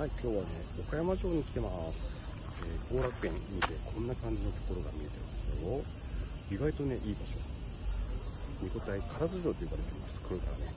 はい、今日はね、岡山城に来てます。えー、後楽園見てこんな感じのところが見えてますよ。意外とね、いい場所。見応え唐津城と呼ばれてます。これからね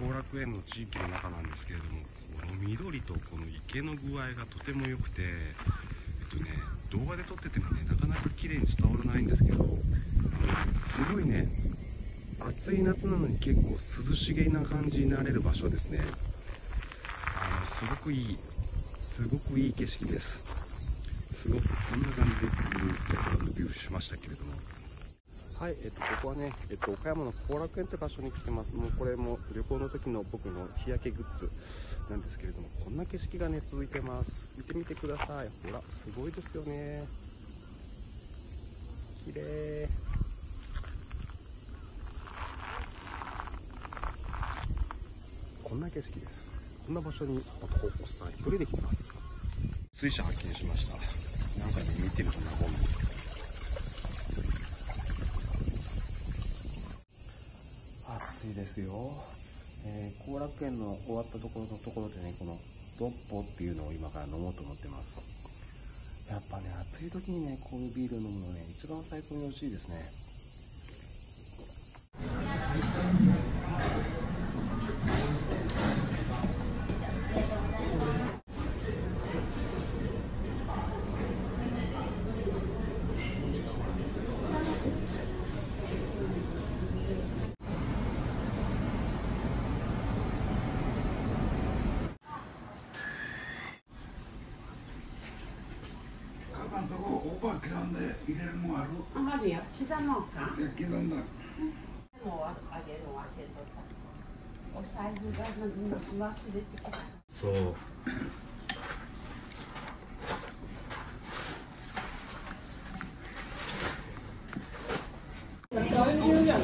後楽園の地域の中なんですけれどもこの緑とこの池の具合がとても良くて、えっとね、動画で撮っててもねなかなか綺麗に伝わらないんですけどすごいね暑い夏なのに結構涼しげな感じになれる場所ですね。あのすごくいいすごくいい景色です。すごくんな感じでビューしましたけれどもはい、えっと、ここはね、えっと、岡山の後楽園って場所に来てます。もうこれも旅行の時の僕の日焼けグッズなんですけれども、こんな景色がね、続いてます。見てみてください。ほら、すごいですよね。綺麗。こんな景色です。こんな場所に、おっさん一人で来ます。水車発見しました。なんかね、見てると和む。暑いですよ、えー、後楽園の終わったところのところでねこのドッポっていうのを今から飲もうと思ってます。やっぱね暑い時にねこういうビール飲むのね一番最高に美味しいですね。とこオー刻んで入れるもある？あまりや刻もうか刻んだ、もうあげるお財布が忘れてきた。そう。40年。